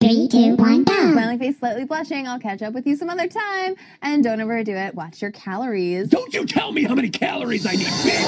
Three, two, one, go. Smiling face, slightly blushing. I'll catch up with you some other time. And don't overdo it. Watch your calories. Don't you tell me how many calories I need, bitch!